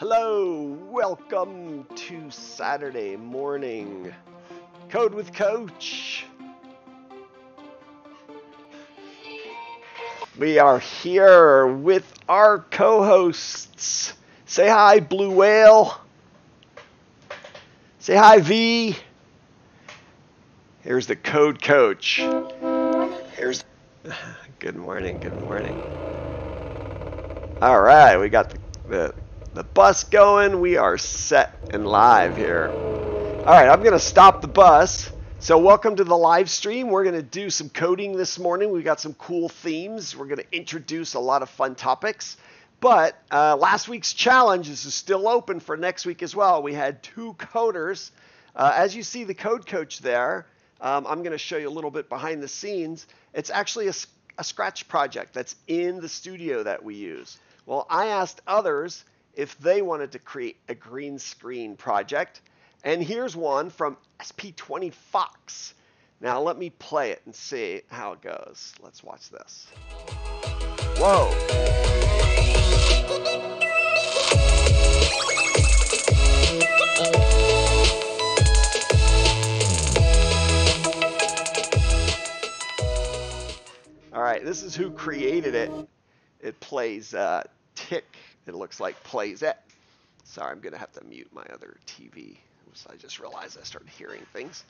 Hello, welcome to Saturday morning. Code with Coach. We are here with our co-hosts. Say hi, Blue Whale. Say hi, V. Here's the Code Coach. Here's. Good morning. Good morning. All right, we got the, the the bus going. We are set and live here. All right, I'm going to stop the bus. So welcome to the live stream. We're going to do some coding this morning. We've got some cool themes. We're going to introduce a lot of fun topics. But uh, last week's challenge is still open for next week as well. We had two coders. Uh, as you see the code coach there, um, I'm going to show you a little bit behind the scenes. It's actually a, a Scratch project that's in the studio that we use. Well, I asked others if they wanted to create a green screen project. And here's one from SP20 Fox. Now let me play it and see how it goes. Let's watch this. Whoa. All right, this is who created it. It plays uh, Tick it looks like plays it. Sorry, I'm going to have to mute my other TV. I just realized I started hearing things.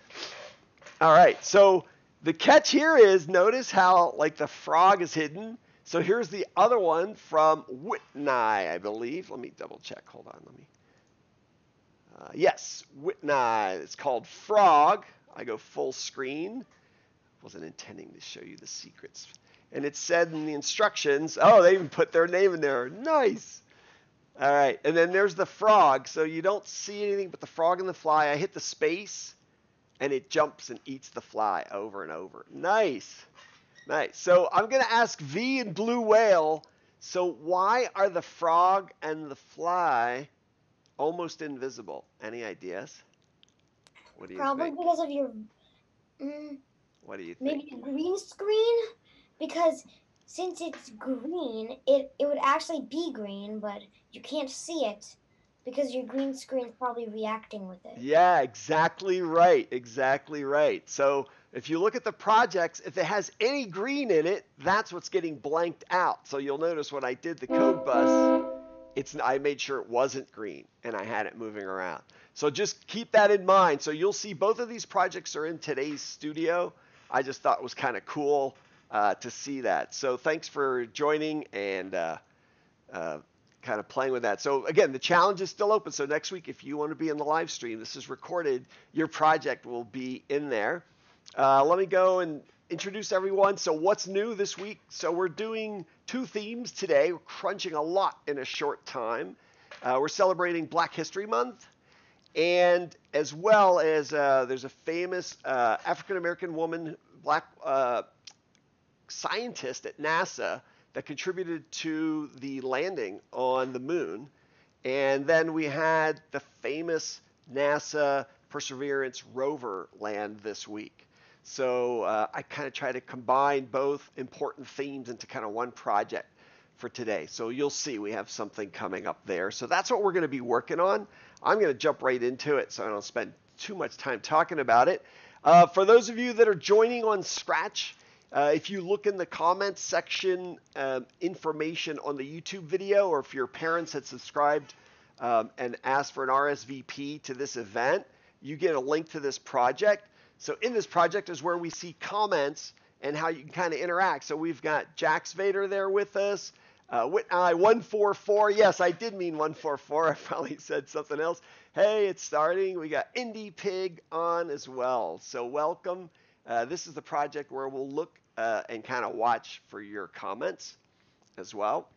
All right, so the catch here is notice how like the frog is hidden. So here's the other one from Whitney, I believe. Let me double check. Hold on. Let me. Uh, yes, Whitney. It's called Frog. I go full screen. Wasn't intending to show you the secrets. And it said in the instructions, oh, they even put their name in there. Nice. All right, and then there's the frog. So you don't see anything but the frog and the fly. I hit the space, and it jumps and eats the fly over and over. Nice, nice. So I'm gonna ask V and Blue Whale. So why are the frog and the fly almost invisible? Any ideas? What do you Probably think? because of your. Mm, what do you think? Maybe green screen, because since it's green, it, it would actually be green, but you can't see it because your green screen is probably reacting with it. Yeah, exactly right. Exactly right. So if you look at the projects, if it has any green in it, that's what's getting blanked out. So you'll notice when I did the code bus, it's I made sure it wasn't green and I had it moving around. So just keep that in mind. So you'll see both of these projects are in today's studio. I just thought it was kind of cool uh, to see that. So thanks for joining and uh, uh, kind of playing with that. So again, the challenge is still open. So next week, if you want to be in the live stream, this is recorded. Your project will be in there. Uh, let me go and introduce everyone. So what's new this week? So we're doing two themes today. We're crunching a lot in a short time. Uh, we're celebrating Black History Month. And as well as uh, there's a famous African American woman, black scientist at NASA that contributed to the landing on the moon. And then we had the famous NASA Perseverance rover land this week. So uh, I kind of try to combine both important themes into kind of one project for today. So you'll see we have something coming up there. So that's what we're going to be working on. I'm going to jump right into it so I don't spend too much time talking about it. Uh, for those of you that are joining on Scratch, uh, if you look in the comments section, um, information on the YouTube video, or if your parents had subscribed um, and asked for an RSVP to this event, you get a link to this project. So in this project is where we see comments and how you can kind of interact. So we've got Jax Vader there with us. Uh, I 144. Yes, I did mean 144. I probably said something else. Hey, it's starting. We got Indie Pig on as well. So welcome. Uh, this is the project where we'll look uh, and kind of watch for your comments as well.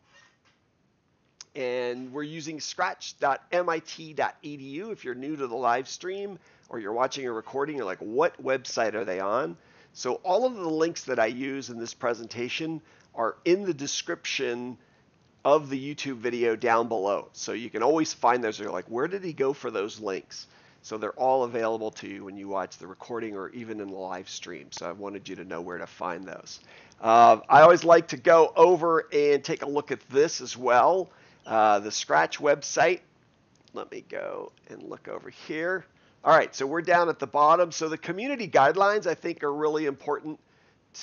And we're using scratch.mit.edu. If you're new to the live stream or you're watching a recording, you're like, what website are they on? So all of the links that I use in this presentation are in the description of the YouTube video down below. So you can always find those. You're like, where did he go for those links? So they're all available to you when you watch the recording or even in the live stream. So I wanted you to know where to find those. Uh, I always like to go over and take a look at this as well. Uh, the Scratch website let me go and look over here. All right, so we're down at the bottom. So the community guidelines, I think, are really important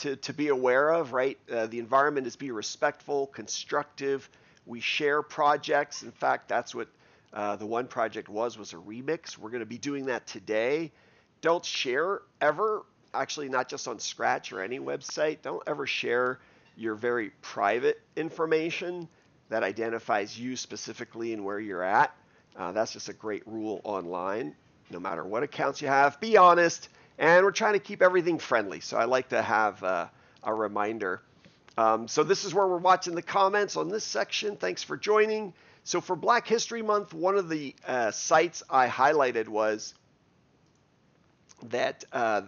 to, to be aware of, right? Uh, the environment is be respectful, constructive. We share projects. In fact, that's what uh, the one project was, was a remix. We're going to be doing that today. Don't share ever, actually not just on Scratch or any website, don't ever share your very private information that identifies you specifically and where you're at. Uh, that's just a great rule online, no matter what accounts you have. Be honest, and we're trying to keep everything friendly. So I like to have uh, a reminder. Um, so this is where we're watching the comments on this section. Thanks for joining. So for Black History Month, one of the uh, sites I highlighted was that uh,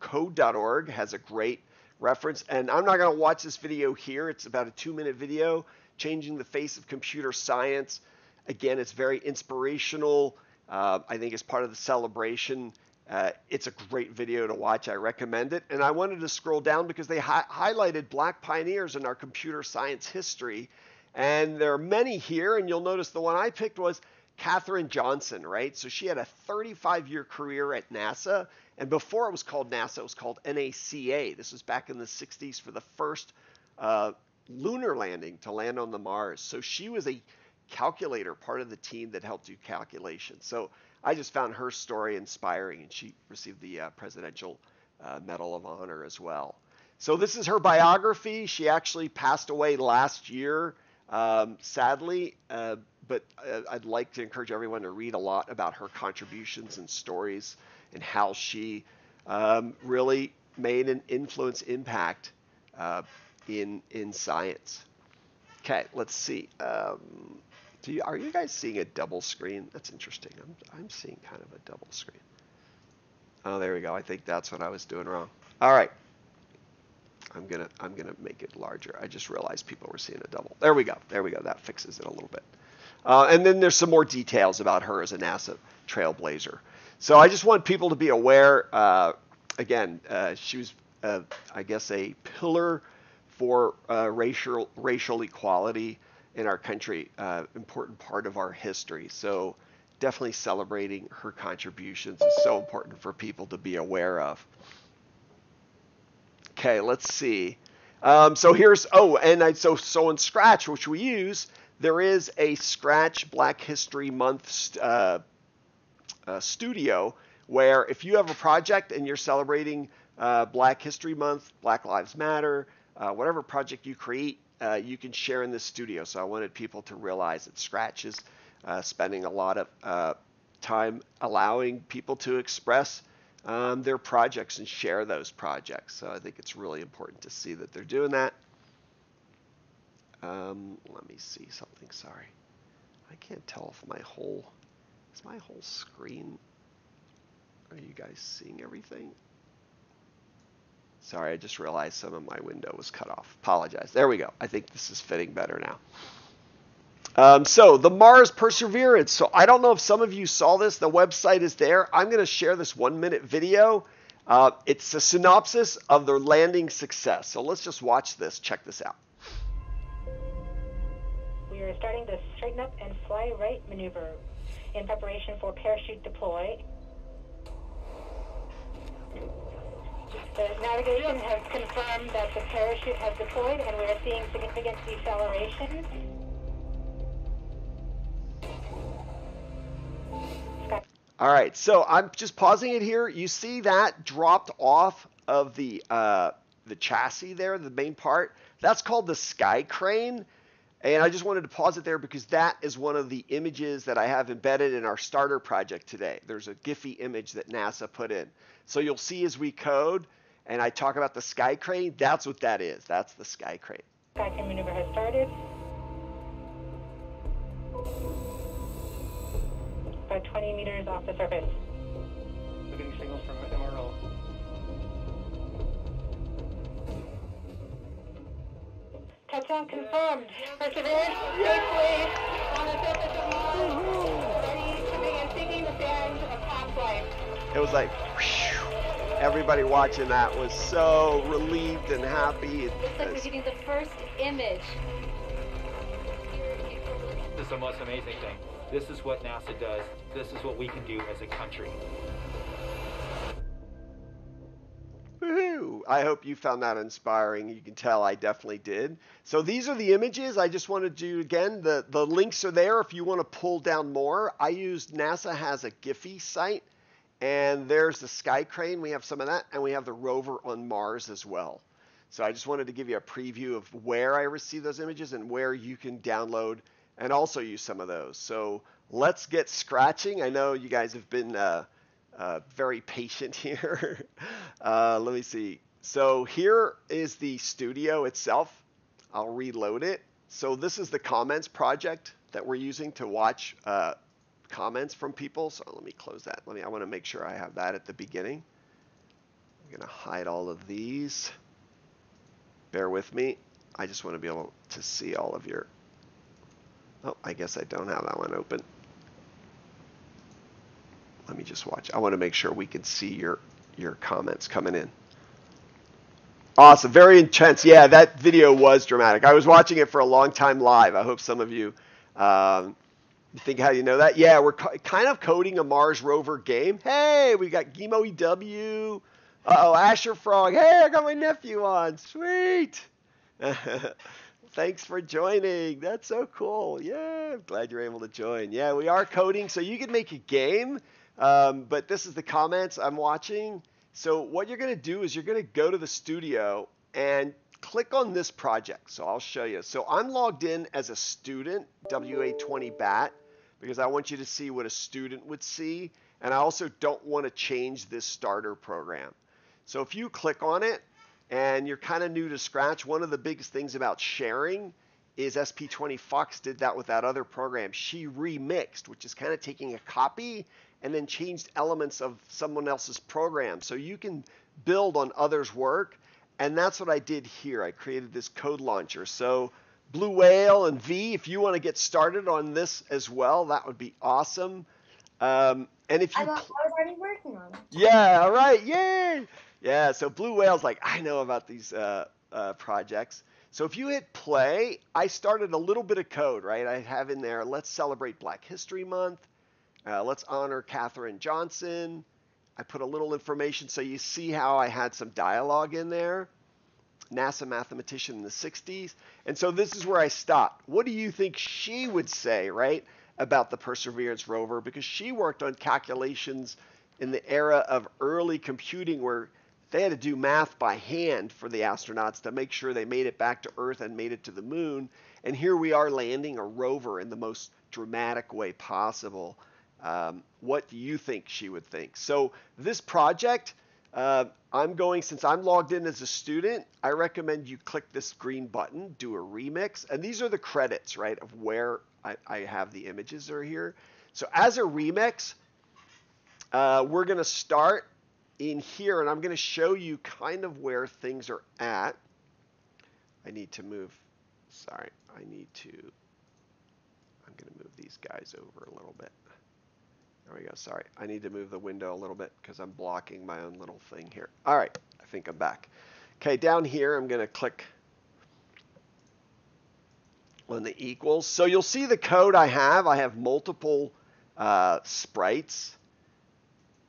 code.org has a great reference. And I'm not going to watch this video here. It's about a two minute video, changing the face of computer science. Again, it's very inspirational. Uh, I think it's part of the celebration. Uh, it's a great video to watch. I recommend it. And I wanted to scroll down because they hi- highlighted black pioneers in our computer science history. And there are many here. And you'll notice the one I picked was Katherine Johnson, right? So she had a 35 year career at NASA. And before it was called NASA, it was called NACA. This was back in the 60s for the first uh, lunar landing to land on the Mars. So she was a calculator, part of the team that helped do calculations. So I just found her story inspiring, and she received the uh, Presidential uh, Medal of Honor as well. So this is her biography. She actually passed away last year, um, sadly, uh, but uh, I'd like to encourage everyone to read a lot about her contributions and stories and how she um, really made an influence impact uh, in in science. Okay, let's see. Um, do you, are you guys seeing a double screen? That's interesting. I'm, I'm seeing kind of a double screen. Oh, there we go. I think that's what I was doing wrong. All right. I'm gonna I'm gonna make it larger. I just realized people were seeing a double. There we go. There we go. That fixes it a little bit. Uh, and then there's some more details about her as a NASA trailblazer. So I just want people to be aware. Uh, again, uh, she was, uh, I guess, a pillar for uh, racial racial equality in our country, uh, important part of our history. So definitely celebrating her contributions is so important for people to be aware of. Okay, let's see. Um, so here's oh, and I, so so in Scratch, which we use, there is a Scratch Black History Month uh, uh, studio where if you have a project and you're celebrating uh, Black History Month, Black Lives Matter, uh, whatever project you create, uh, you can share in this studio. So I wanted people to realize that Scratch is uh, spending a lot of time allowing people to express um, their projects and share those projects. So I think it's really important to see that they're doing that. Um, let me see something. Sorry, I can't tell if my whole is my whole screen. Are you guys seeing everything? Sorry, I just realized some of my window was cut off. Apologize. There we go. I think this is fitting better now. Um, so the Mars Perseverance. So I don't know if some of you saw this. The website is there. I'm going to share this one minute video. Uh, it's a synopsis of their landing success. So let's just watch this. Check this out. We are starting the straighten up and fly right maneuver in preparation for parachute deploy. The navigation has confirmed that the parachute has deployed and we are seeing significant deceleration. All right, so I'm just pausing it here. You see that dropped off of the uh, the chassis there, the main part. That's called the sky crane. And I just wanted to pause it there because that is one of the images that I have embedded in our starter project today. There's a Giphy image that NASA put in. So you'll see as we code and I talk about the sky crane, that's what that is. That's the sky crane. Sky crane maneuver has started. About 20 meters off the surface. We're getting signals from MRO. Touchdown confirmed. Perseverance safely on the surface of Mars. Ready to begin seeking the sands of past life. It was like, whew, everybody watching that was so relieved and happy. Looks like we're getting the first image. This is the most amazing thing. This is what NASA does. This is what we can do as a country. I hope you found that inspiring. You can tell I definitely did. So these are the images. I just wanted to do again the the links are there if you want to pull down more. I used NASA has a Giphy site, and there's the Sky Crane. We have some of that, and we have the rover on Mars as well. So I just wanted to give you a preview of where I received those images and where you can download and also use some of those. So let's get scratching. I know you guys have been. Uh, uh, very patient here. uh, let me see. So here is the studio itself. I'll reload it. So this is the comments project that we're using to watch uh, comments from people. So let me close that. Let me. I want to make sure I have that at the beginning. I'm gonna hide all of these. Bear with me. I just want to be able to see all of your. Oh, I guess I don't have that one open. Let me just watch. I want to make sure we can see your your comments coming in. Awesome, very intense. Yeah, that video was dramatic. I was watching it for a long time live. I hope some of you um, think how you know that. Yeah, we're kind of coding a Mars rover game. Hey, we got Gimo EW. Uh oh, Asher Frog. Hey, I got my nephew on. Sweet. Thanks for joining. That's so cool. Yeah, I'm glad you're able to join. Yeah, we are coding, so you can make a game. Um, but this is the comments I'm watching. So what you're going to do is you're going to go to the studio and click on this project. So I'll show you. So I'm logged in as a student, WA20BAT, because I want you to see what a student would see. And I also don't want to change this starter program. So if you click on it and you're kind of new to Scratch, one of the biggest things about sharing is SP20 Fox did that with that other program. She remixed, which is kind of taking a copy and then changed elements of someone else's program. So you can build on others' work. And that's what I did here. I created this code launcher. So Blue Whale and V, if you want to get started on this as well, that would be awesome. Um, and if you, I, was already working on it. Yeah, all right, yay! Yeah, so Blue Whale's like, I know about these uh, uh, projects. So if you hit play, I started a little bit of code, right? I have in there, let's celebrate Black History Month. Uh, let's honor Katherine Johnson. I put a little information so you see how I had some dialogue in there. NASA mathematician in the 60s. And so this is where I stopped. What do you think she would say, right, about the Perseverance rover? Because she worked on calculations in the era of early computing where they had to do math by hand for the astronauts to make sure they made it back to Earth and made it to the moon. And here we are landing a rover in the most dramatic way possible. Um, what do you think she would think? So this project, uh, I'm going, since I'm logged in as a student, I recommend you click this green button, do a remix. And these are the credits, right, of where I, I have the images are here. So as a remix, uh, we're going to start in here, and I'm going to show you kind of where things are at. I need to move, sorry, I need to, I'm going to move these guys over a little bit. There we go. Sorry. I need to move the window a little bit because I'm blocking my own little thing here. All right. I think I'm back. Okay, down here, I'm going to click on the equals. So you'll see the code I have. I have multiple uh, sprites,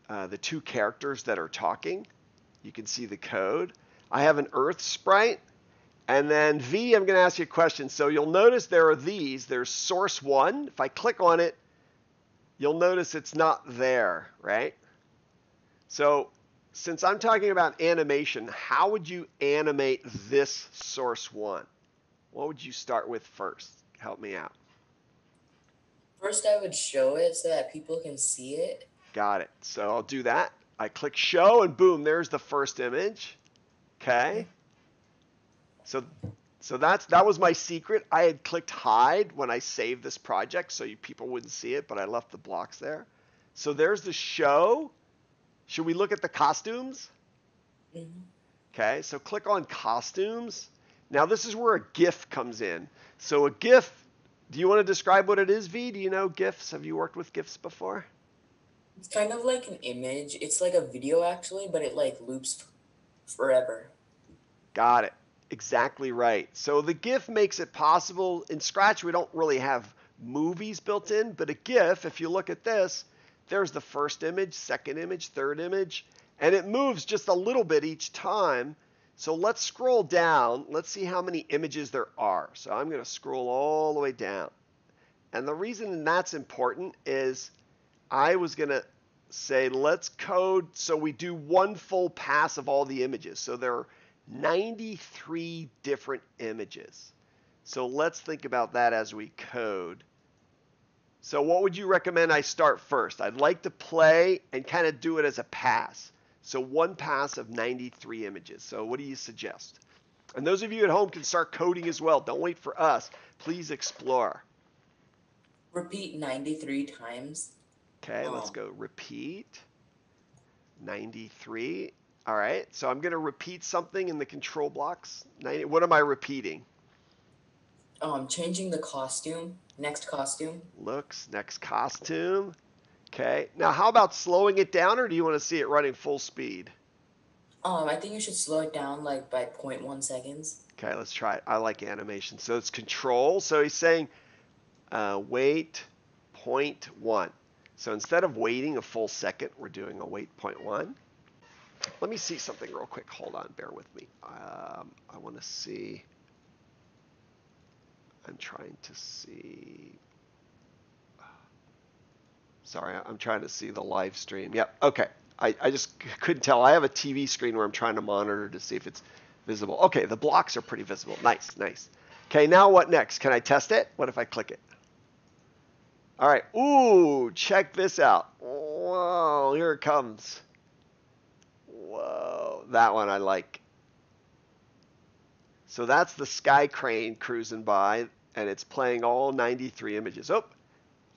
uh, the two characters that are talking. You can see the code. I have an Earth sprite. And then V, I'm going to ask you a question. So you'll notice there are these. There's source one. If I click on it, you'll notice it's not there, right? So since I'm talking about animation, how would you animate this source one? What would you start with first? Help me out. First, I would show it so that people can see it. Got it. So I'll do that. I click show and boom, there's the first image. Okay. So so that's that was my secret. I had clicked hide when I saved this project so you, people wouldn't see it, but I left the blocks there. So there's the show. Should we look at the costumes? Mm-hmm. Okay, so click on costumes. Now this is where a GIF comes in. So a GIF, do you want to describe what it is, V? Do you know GIFs? Have you worked with GIFs before? It's kind of like an image. It's like a video actually, but it like loops forever. Got it. Exactly right. So the GIF makes it possible. In Scratch, we don't really have movies built in, but a GIF, if you look at this, there's the first image, second image, third image, and it moves just a little bit each time. So let's scroll down. Let's see how many images there are. So I'm going to scroll all the way down. And the reason that's important is I was going to say let's code so we do one full pass of all the images. So there are 93 different images. So let's think about that as we code. So what would you recommend I start first? I'd like to play and kind of do it as a pass. So one pass of 93 images. So what do you suggest? And those of you at home can start coding as well. Don't wait for us. Please explore. Repeat 93 times. Okay, let's go repeat. 93. All right, so I'm going to repeat something in the control blocks. 90, what am I repeating? Oh, I'm changing the costume. Next costume. Looks, next costume. Okay, now how about slowing it down or do you want to see it running full speed? Um, I think you should slow it down like by 0.1 seconds. Okay, let's try it. I like animation. So it's control. So he's saying uh, wait point one. So instead of waiting a full second, we're doing a wait point one. Let me see something real quick. Hold on, bear with me. Um, I want to see. I'm trying to see. Sorry, I'm trying to see the live stream. Yep. Okay. I, I just couldn't tell. I have a TV screen where I'm trying to monitor to see if it's visible. Okay, the blocks are pretty visible. Nice, nice. Okay, now what next? Can I test it? What if I click it? All right. Ooh, check this out. Whoa, here it comes. Whoa, that one I like. So that's the sky crane cruising by, and it's playing all 93 images. Oh,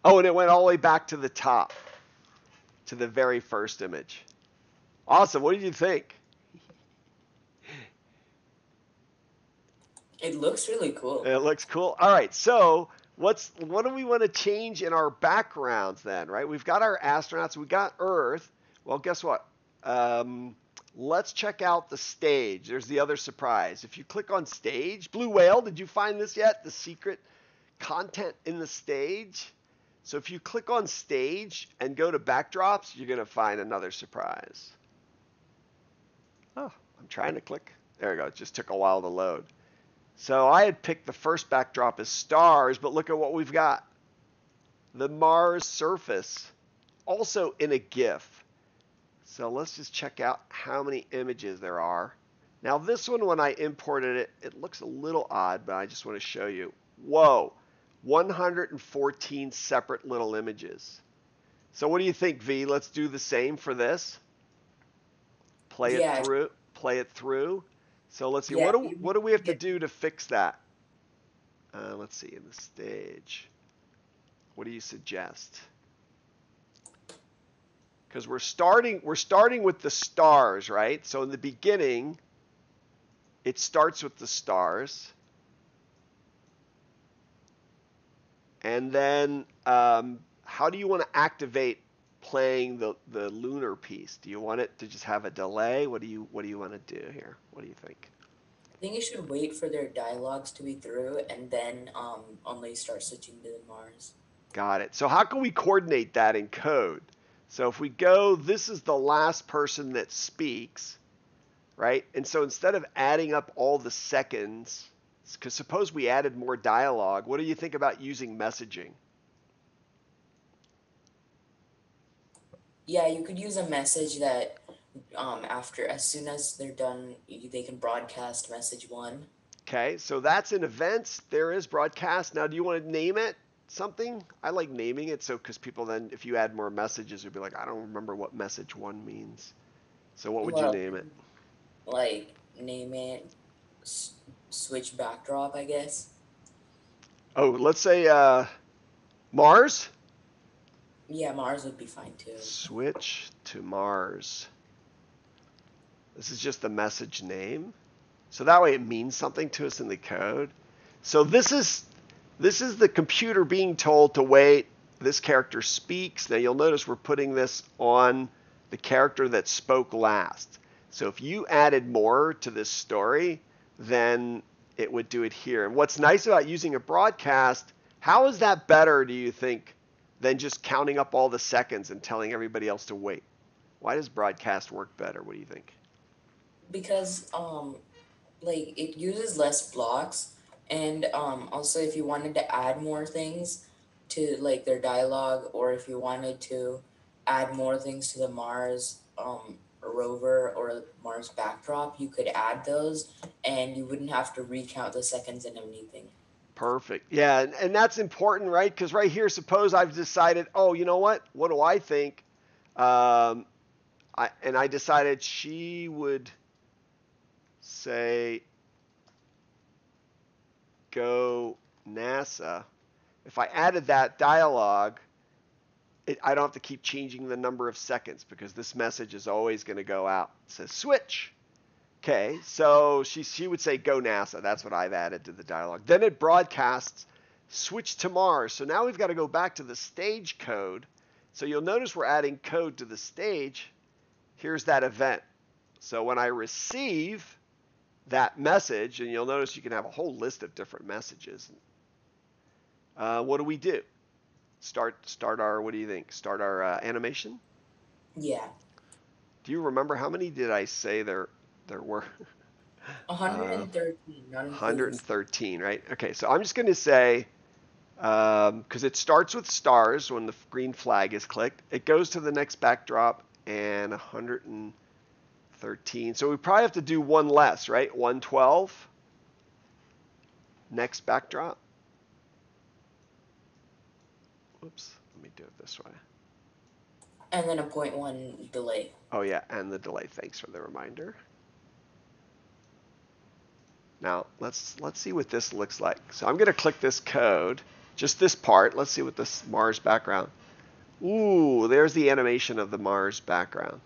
oh, and it went all the way back to the top, to the very first image. Awesome. What did you think? It looks really cool. It looks cool. All right, so what's what do we want to change in our backgrounds then? Right, we've got our astronauts, we got Earth. Well, guess what? Um, let's check out the stage. There's the other surprise. If you click on stage, Blue Whale, did you find this yet? The secret content in the stage. So if you click on stage and go to backdrops, you're gonna find another surprise. Oh, I'm trying to click. There we go. It just took a while to load. So I had picked the first backdrop as stars, but look at what we've got. The Mars surface, also in a GIF. So let's just check out how many images there are. Now this one, when I imported it, it looks a little odd, but I just want to show you. Whoa, 114 separate little images. So what do you think, V? Let's do the same for this. Play Yeah. it through. Play it through. So let's see. Yeah, what do what do we have to do to fix that? Uh, let's see in the stage. What do you suggest? Because we're starting we're starting with the stars, right? So in the beginning, it starts with the stars, and then um, how do you want to activate playing the the lunar piece? Do you want it to just have a delay? What do you what do you want to do here? What do you think? I think you should wait for their dialogues to be through and then um, only start switching to Mars. Got it. So how can we coordinate that in code? So if we go, this is the last person that speaks, right? And so instead of adding up all the seconds, because suppose we added more dialogue, what do you think about using messaging? Yeah, you could use a message that um, after, as soon as they're done, they can broadcast message one. Okay, so that's in events. There is broadcast. Now, do you want to name it something? I like naming it so because people then, if you add more messages, would be like, I don't remember what message one means. So what would Well, you name it? Like, name it s- switch backdrop, I guess. Oh, let's say uh, Mars. Yeah, Mars would be fine too. Switch to Mars. This is just the message name. So that way it means something to us in the code. So this is this is the computer being told to wait. This character speaks. Now you'll notice we're putting this on the character that spoke last. So if you added more to this story, then it would do it here. And what's nice about using a broadcast, How is that better, do you think, than just counting up all the seconds and telling everybody else to wait? Why does broadcast work better? What do you think? Because um like it uses less blocks and um also if you wanted to add more things to like their dialogue or if you wanted to add more things to the Mars um rover or Mars backdrop you could add those and you wouldn't have to recount the seconds and anything Perfect. Yeah, and, and that's important, right? Because right here, suppose I've decided, oh, you know what? What do I think? Um, I, and I decided she would say, go NASA. If I added that dialogue, it, I don't have to keep changing the number of seconds because this message is always going to go out. It says switch. Okay, so she she would say go NASA. That's what I've added to the dialogue. Then it broadcasts switch to Mars. So now we've got to go back to the stage code. So you'll notice we're adding code to the stage. Here's that event. So when I receive that message, and you'll notice you can have a whole list of different messages. Uh, what do we do? Start start our what do you think? Start our uh, animation. yeah Do you remember how many did I say there there were? 113 not including 113, right? Okay, so I'm just going to say, because it starts with stars when the green flag is clicked, it goes to the next backdrop and 100 and 113. So we probably have to do one less, right? 112. Next backdrop. Whoops, let me do it this way. and then a point one delay Oh yeah, and the delay. Thanks for the reminder. Now let's let's see what this looks like. So I'm going to click this code, just this part. Let's see what this Mars background. Ooh, there's the animation of the Mars background.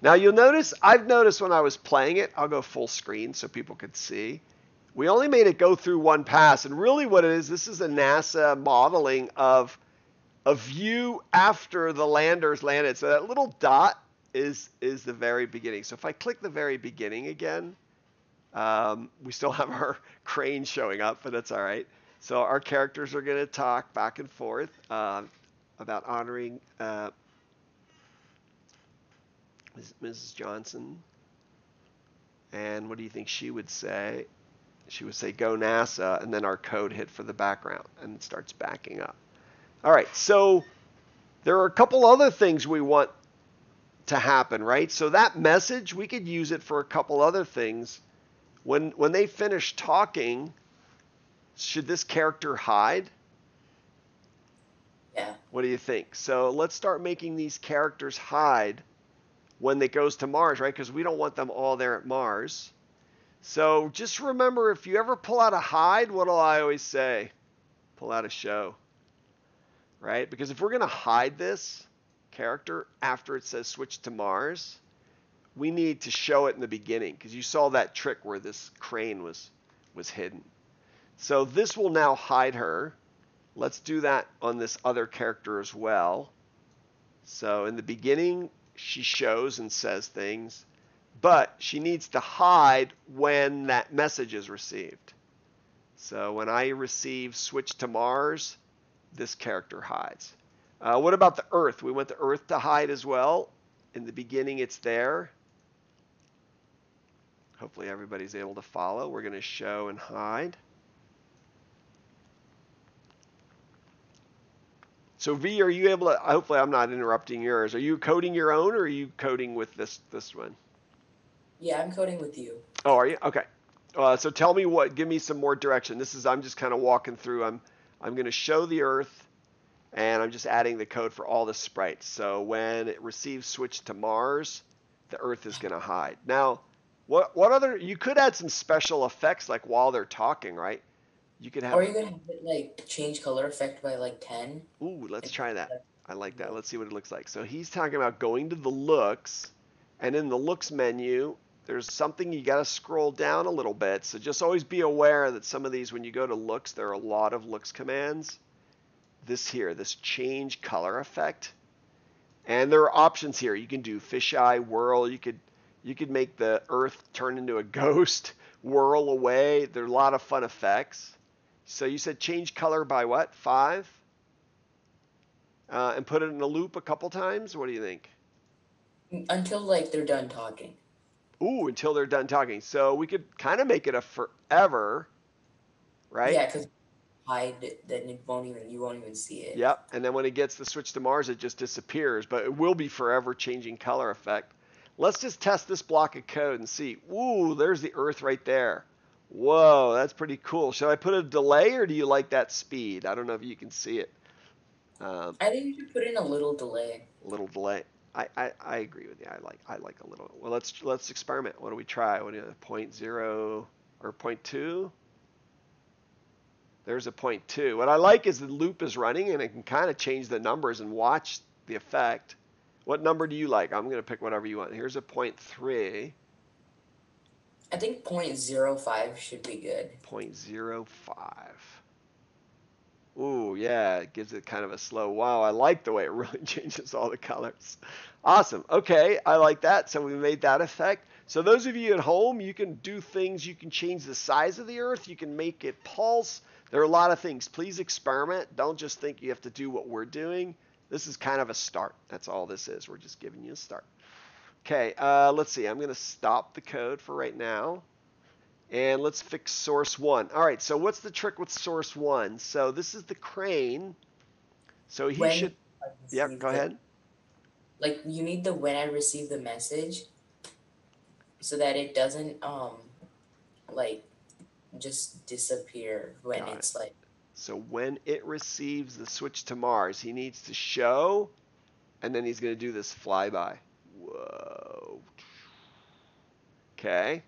Now you'll notice I've noticed when I was playing it, I'll go full screen so people could see. We only made it go through one pass, and really what it is, this is a NASA modeling of a view after the landers landed. So that little dot is is the very beginning. So if I click the very beginning again, um, we still have our crane showing up, but that's all right. So our characters are going to talk back and forth uh, about honoring uh, Ms- Mrs. Johnson. And what do you think she would say? She would say, "Go NASA," and then our code hit for the background, and it starts backing up. All right, so there are a couple other things we want to happen, right? So that message, we could use it for a couple other things. When when they finish talking, should this character hide? yeah What do you think? So let's start making these characters hide when it goes to Mars, right? Because we don't want them all there at Mars. So just remember if you ever pull out a hide, what do I always say? Pull out a show. Right? Because if we're going to hide this character after it says switch to Mars, we need to show it in the beginning because you saw that trick where this crane was was hidden. So this will now hide her. Let's do that on this other character as well. So in the beginning, she shows and says things, but she needs to hide when that message is received. So when I receive switch to Mars, this character hides. Uh, what about the Earth? We want the Earth to hide as well. In the beginning, it's there. Hopefully, everybody's able to follow. We're going to show and hide. So V, are you able to? Hopefully, I'm not interrupting yours. Are you coding your own, or are you coding with this this one? yeah i'm coding with you Oh, are you? Okay. Uh, so tell me what. Give me some more direction. This is I'm just kind of walking through. I'm I'm going to show the Earth, and I'm just adding the code for all the sprites. So when it receives switch to Mars, the Earth is going to hide. Now, what what other? You could add some special effects like while they're talking, right? You could have. or you could have it like change color effect by like 10 Ooh, let's try that. I like that. Let's see what it looks like. So he's talking about going to the looks, and in the looks menu, there's something you got to scroll down a little bit. So just always be aware that some of these, when you go to looks, there are a lot of looks commands. This here, this change color effect, and there are options here. You can do fisheye, whirl. You could you could make the Earth turn into a ghost, whirl away. There are a lot of fun effects. So you said change color by what? Five? Uh, and put it in a loop a couple times? What do you think? Until like they're done talking. Ooh, until they're done talking. So we could kind of make it a forever, right? Yeah, because hide then it won't even you won't even see it. Yep. And then when it gets the switch to Mars, it just disappears, but it will be forever changing color effect. Let's just test this block of code and see. Ooh, there's the Earth right there. Whoa, that's pretty cool. Should I put a delay or do you like that speed? I don't know if you can see it. Um, I think you should put in a little delay. A little delay. I, I, I agree with you. I like I like a little. Well, let's let's experiment. What do we try? What do you, point zero or point two? There's a point two. What I like is the loop is running and it can kind of change the numbers and watch the effect. What number do you like? I'm gonna pick whatever you want. Here's a point three. I think 0.05 should be good. 0.05. Ooh, yeah, it gives it kind of a slow. Wow, I like the way it really changes all the colors. Awesome. Okay, I like that. So we made that effect. So those of you at home, you can do things. You can change the size of the Earth. You can make it pulse. There are a lot of things. Please experiment. Don't just think you have to do what we're doing. This is kind of a start. That's all this is. We're just giving you a start. Okay, uh, let's see. I'm going to stop the code for right now. And let's fix source one. All right, so what's the trick with source one? So this is the crane. So he When should, Yeah, go the- ahead. Like you need the when I receive the message, so that it doesn't um, like, just disappear when Got it. it's like So when it receives the switch to Mars, he needs to show, and then he's going to do this flyby. Okay.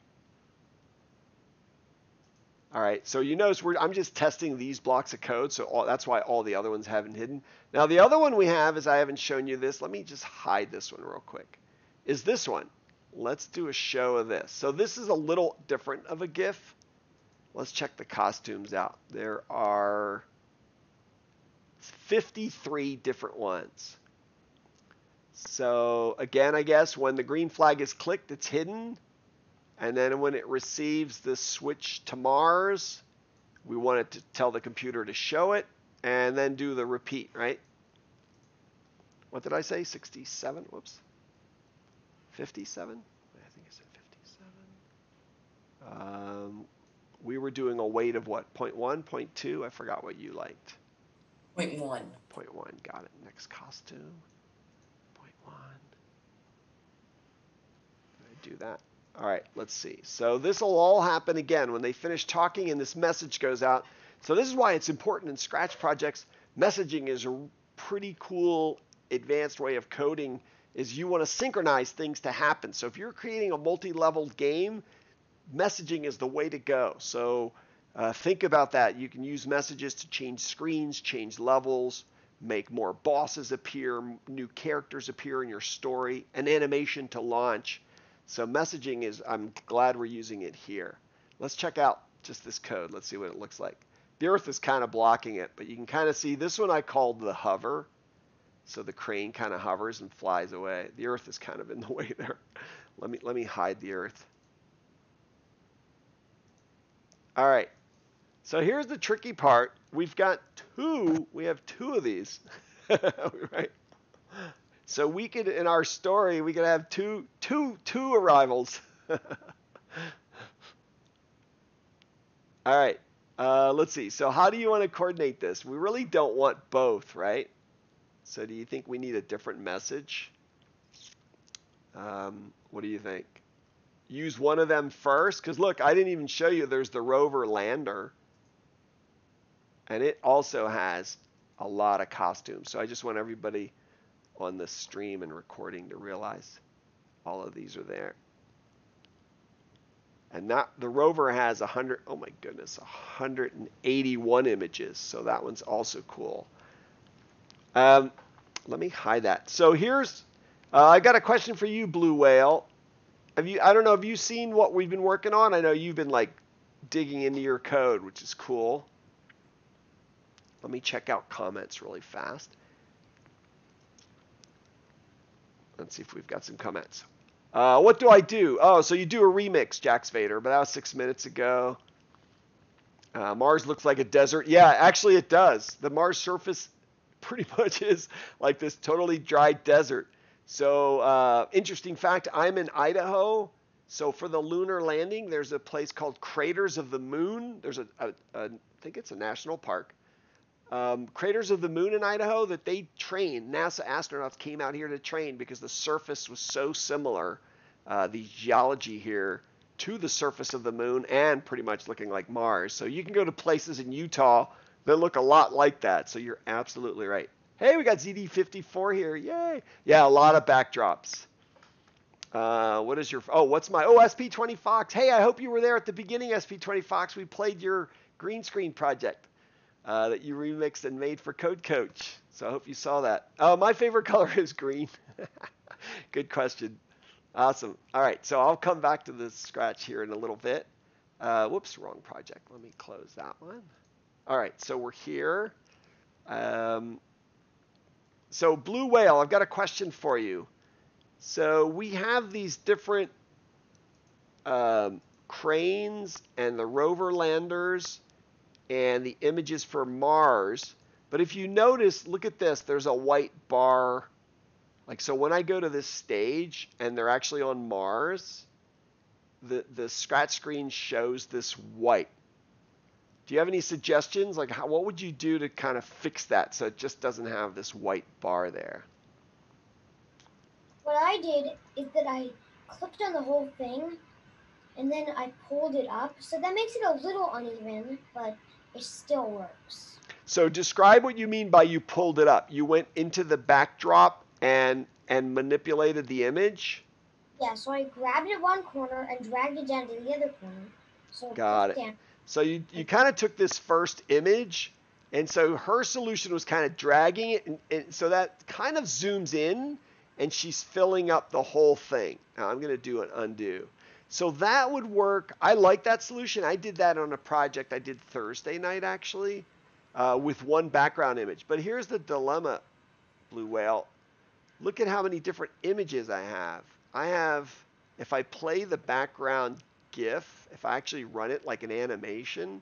All right, so you notice I'm just testing these blocks of code, so all, that's why all the other ones haven't hidden. Now the other one we have is I haven't shown you this. Let me just hide this one real quick. Is this one? Let's do a show of this. So this is a little different of a GIF. Let's check the costumes out. There are 53 different ones. So again, I guess when the green flag is clicked, it's hidden. And then when it receives the switch to Mars, we want it to tell the computer to show it and then do the repeat, right? What did I say? 67? Whoops. 57? I think I said 57. Um, we were doing a wait of what? 0.1, 0.2? I forgot what you liked. point one. 0.1. Got it. Next costume. 0.1. I do that. All right, let's see. So this will all happen again when they finish talking and this message goes out. So this is why it's important in Scratch projects. Messaging is a pretty cool advanced way of coding is you want to synchronize things to happen. So if you're creating a multi-leveled game, messaging is the way to go. So uh, think about that. You can use messages to change screens, change levels, make more bosses appear, new characters appear in your story, an animation to launch. So messaging is, I'm glad we're using it here. Let's check out just this code. Let's see what it looks like. The Earth is kind of blocking it, but you can kind of see this one I called the hover. So the crane kind of hovers and flies away. The Earth is kind of in the way there. Let me let me hide the Earth. All right. So here's the tricky part. We've got two. We have two of these, right? So we could, in our story, we could have two, two, two arrivals. All right. Uh, let's see. So how do you want to coordinate this? We really don't want both, right? So do you think we need a different message? Um, what do you think? Use one of them first? Because look, I didn't even show you there's the rover lander. And it also has a lot of costumes. So I just want everybody on the stream and recording to realize all of these are there. And that the rover has 100, oh my goodness, 181 images. So that one's also cool. Um, let me hide that. So here's, uh, I got a question for you, Blue Whale. Have you, I don't know, have you seen what we've been working on? I know you've been like digging into your code, which is cool. Let me check out comments really fast. Let's see if we've got some comments. Uh, what do I do? Oh, so you do a remix, Jax Vader, but that was six minutes ago. Uh, Mars looks like a desert. Yeah, actually it does. The Mars surface pretty much is like this totally dry desert. So uh, interesting fact, I'm in Idaho. So for the lunar landing, there's a place called Craters of the Moon. There's a, a, a I think it's a national park. Um, Craters of the Moon in Idaho that they trained. NASA astronauts came out here to train because the surface was so similar, uh, the geology here to the surface of the moon and pretty much looking like Mars. So you can go to places in Utah that look a lot like that. So you're absolutely right. Hey, we got ZD54 here. Yay. Yeah, a lot of backdrops. Uh, what is your, oh, what's my, oh, SP20 Fox. Hey, I hope you were there at the beginning, SP20 Fox. We played your green screen project uh, that you remixed and made for Code Coach. So I hope you saw that. Oh, my favorite color is green. Good question. Awesome. All right, so I'll come back to the scratch here in a little bit. Uh, whoops, wrong project. Let me close that one. All right, so we're here. Um, so Blue Whale, I've got a question for you. So we have these different um, cranes and the rover landers and the images for Mars. But if you notice, look at this, there's a white bar. Like, so when I go to this stage and they're actually on Mars, the, the scratch screen shows this white. Do you have any suggestions? Like, how, what would you do to kind of fix that so it just doesn't have this white bar there? What I did is that I clicked on the whole thing and then I pulled it up. So that makes it a little uneven, but it still works. So describe what you mean by you pulled it up. You went into the backdrop and and manipulated the image. Yeah, so I grabbed it one corner and dragged it down to the other corner. So Got it. So you you kind of took this first image, and so her solution was kind of dragging it, and, and so that kind of zooms in, and she's filling up the whole thing. Now I'm going to do an undo. So that would work. I like that solution. I did that on a project I did Thursday night actually, uh, with one background image. But here's the dilemma, Blue Whale. Look at how many different images I have. I have, if I play the background GIF, if I actually run it like an animation,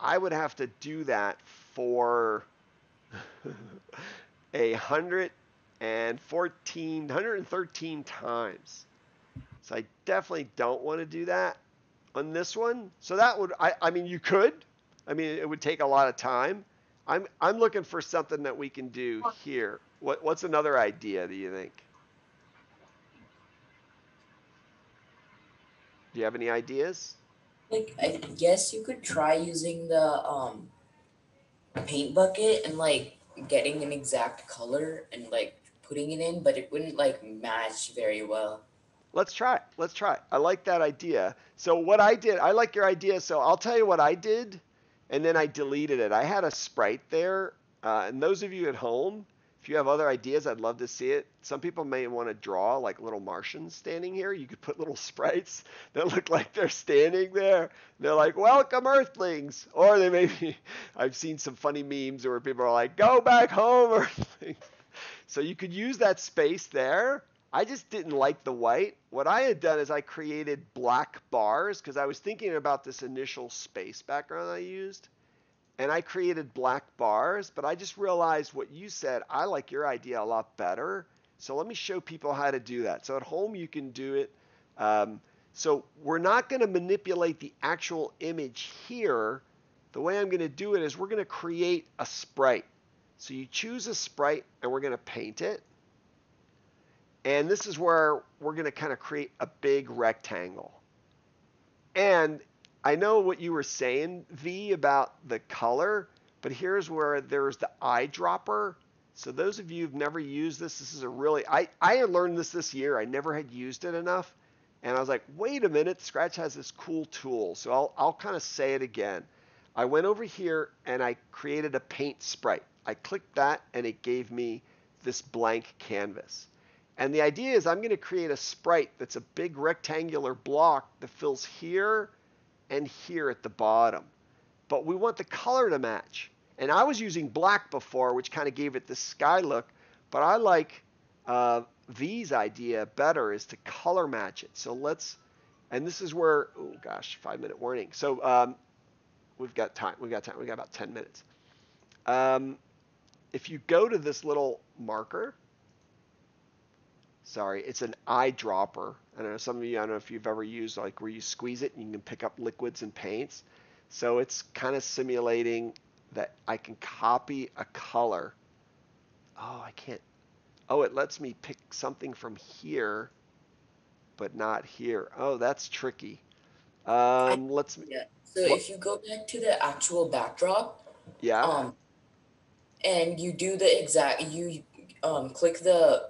I would have to do that for a hundred and fourteen, hundred and thirteen times. So I definitely don't want to do that on this one. So that would, I, I mean, you could. I mean, it would take a lot of time. I'm, I'm looking for something that we can do here. What, what's another idea, do you think? Do you have any ideas? Like I guess you could try using the um paint bucket and like getting an exact color and like putting it in, but it wouldn't like match very well. Let's try. Let's try. I like that idea. So what I did, I like your idea. So I'll tell you what I did, and then I deleted it. I had a sprite there, uh, and those of you at home, if you have other ideas, I'd love to see it. Some people may want to draw like little Martians standing here. You could put little sprites that look like they're standing there. They're like, "Welcome, Earthlings," or they may be. I've seen some funny memes where people are like, "Go back home," Earthlings. So you could use that space there. I just didn't like the white. What I had done is I created black bars because I was thinking about this initial space background I used and I created black bars, but I just realized what you said. I like your idea a lot better. So let me show people how to do that. So at home, you can do it. Um, so we're not going to manipulate the actual image here. The way I'm going to do it is we're going to create a sprite. So you choose a sprite and we're going to paint it. And this is where we're going to kind of create a big rectangle. And I know what you were saying, V, about the color, but here's where there's the eyedropper. So those of you who've never used this, this is a really, I, I learned this this year. I never had used it enough. And I was like, wait a minute, Scratch has this cool tool. So I'll, I'll kind of say it again. I went over here and I created a paint sprite. I clicked that and it gave me this blank canvas. And the idea is I'm going to create a sprite that's a big rectangular block that fills here and here at the bottom. But we want the color to match. And I was using black before, which kind of gave it the sky look, but I like uh, V's idea better is to color match it. So let's, and this is where, oh gosh, five minute warning. So um, we've got time. We've got time. We've got about 10 minutes. Um, if you go to this little marker, sorry, it's an eyedropper. I know some of you. I don't know if you've ever used like where you squeeze it and you can pick up liquids and paints. So it's kind of simulating that I can copy a color. Oh, I can't. Oh, it lets me pick something from here, but not here. Oh, that's tricky. Um, let's. Yeah. So What- if you go back to the actual backdrop, Yeah. um, and you do the exact, you um click the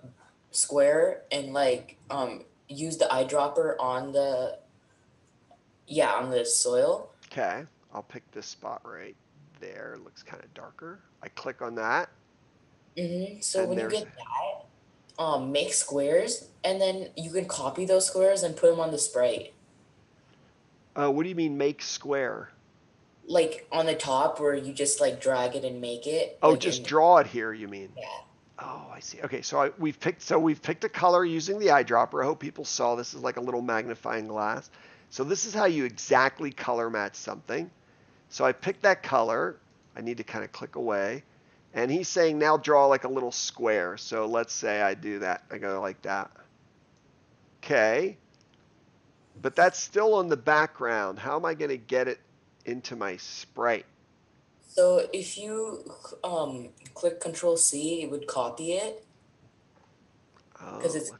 square and like um use the eyedropper on the, yeah, on the soil. Okay. I'll pick this spot right there. It looks kind of darker. I click on that. Mm-hmm. So when you get that, um, make squares, and then you can copy those squares and put them on the sprite. Uh, what do you mean make square? Like on the top where you just like drag it and make it. Oh, like just in- draw it here, you mean? Yeah. Oh, I see. Okay, so I, we've picked so we've picked a color using the eyedropper. I hope people saw this is like a little magnifying glass. So this is how you exactly color match something. So I picked that color. I need to kind of click away. And he's saying now draw like a little square. So let's say I do that. I go like that. Okay. But that's still on the background. How am I going to get it into my sprite? So if you um click Control C, it would copy it. Oh, 'Cause it's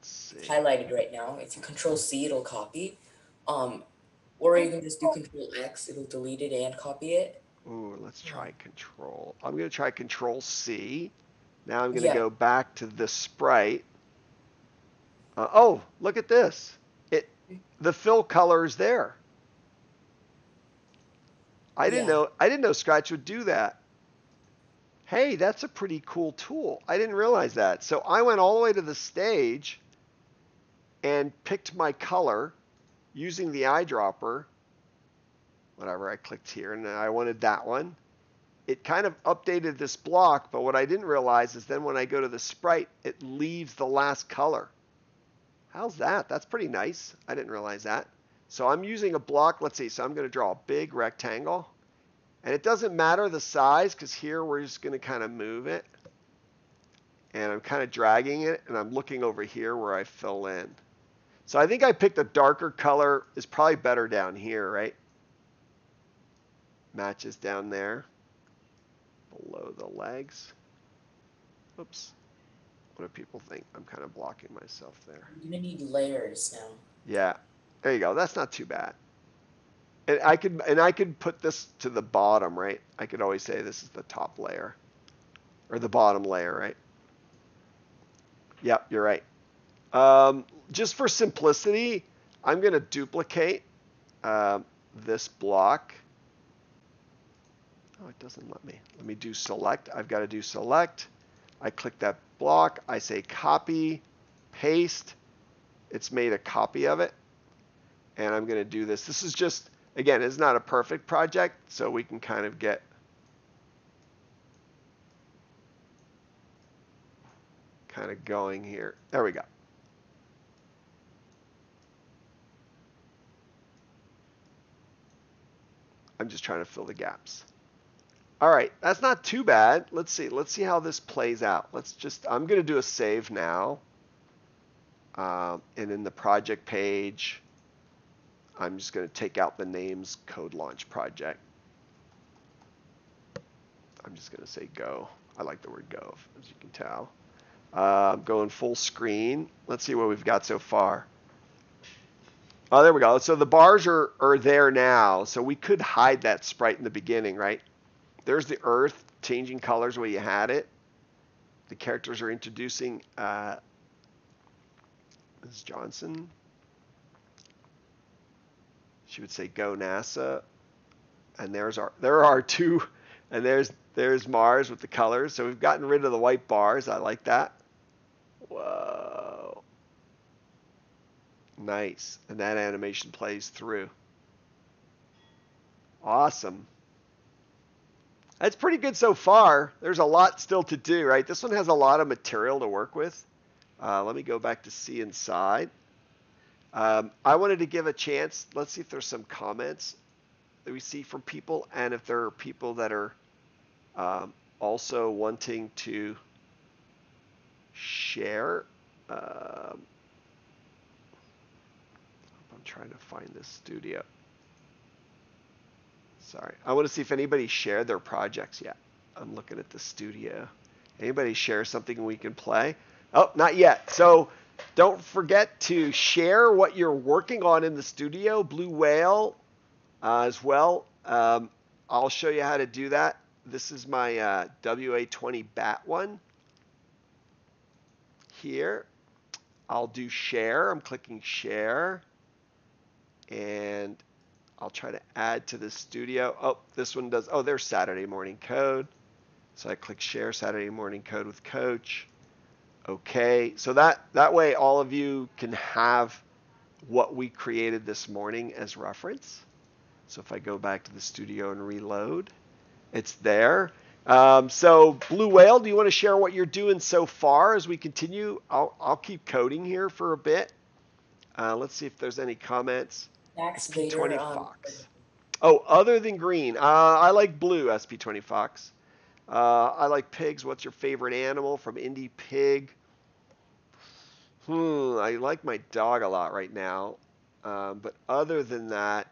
highlighted right now. If you Control C, it'll copy. Um, or you can just do Control X, it'll delete it and copy it. Ooh, let's try control. I'm going to try control C. Now I'm going to Yeah. go back to the sprite. Uh, oh, look at this. It the fill color is there. I didn't Yeah. know I didn't know Scratch would do that. Hey, that's a pretty cool tool. I didn't realize that. So I went all the way to the stage and picked my color using the eyedropper whatever I clicked here and I wanted that one. It kind of updated this block, but what I didn't realize is then when I go to the sprite, it leaves the last color. How's that? That's pretty nice. I didn't realize that. So I'm using a block. Let's see. So I'm going to draw a big rectangle. And it doesn't matter the size because here we're just going to kind of move it. And I'm kind of dragging it and I'm looking over here where I fill in. So I think I picked a darker color is probably better down here, right? matches down there below the legs. Oops. What do people think? I'm kind of blocking myself there. You're gonna need layers now. Yeah. There you go. That's not too bad. And I could and I could put this to the bottom, right? I could always say this is the top layer or the bottom layer, right? Yep, you're right. Um, just for simplicity, I'm going to duplicate um, this block. Oh, it doesn't let me. Let me do select. I've got to do select. I click that block. I say copy, paste. It's made a copy of it. And I'm going to do this. This is just, again, it's not a perfect project, so we can kind of get kind of going here. There we go. I'm just trying to fill the gaps. All right, that's not too bad. Let's see. Let's see how this plays out. Let's just, I'm going to do a save now. Um, and in the project page, I'm just going to take out the names code launch project. I'm just going to say go. I like the word go, as you can tell. Uh, I'm going full screen. Let's see what we've got so far. Oh, there we go. So the bars are, are there now. So we could hide that sprite in the beginning, right? There's the earth changing colors where you had it. The characters are introducing uh, Ms. Johnson. She would say go NASA. And there's our there are two and there's there's Mars with the colors. So we've gotten rid of the white bars. I like that. Whoa. Nice. And that animation plays through. Awesome. That's pretty good so far. There's a lot still to do, right? This one has a lot of material to work with. Uh, let me go back to see inside. Um, I wanted to give a chance. Let's see if there's some comments. that we see from people, and if there are people that are um, also wanting to share. Um, I'm trying to find this studio. Sorry, I want to see if anybody shared their projects yet. I'm looking at the studio. Anybody share something we can play? Oh, not yet. So don't forget to share what you're working on in the studio, Blue Whale uh, as well. Um, I'll show you how to do that. This is my uh, WA20 BAT one here. I'll do share. I'm clicking share. And I'll try to add to the studio. Oh, this one does. Oh, there's Saturday morning code. So I click share Saturday morning code with coach. Okay. So that, that way all of you can have what we created this morning as reference. So if I go back to the studio and reload, it's there. Um, so Blue Whale, do you want to share what you're doing so far as we continue? I'll, I'll keep coding here for a bit. Uh, let's see if there's any comments. SP20 um, Fox. Oh, other than green, uh, I like blue SP20 Fox. Uh, I like pigs. What's your favorite animal from Indie Pig? Hmm, I like my dog a lot right now. Um, but other than that,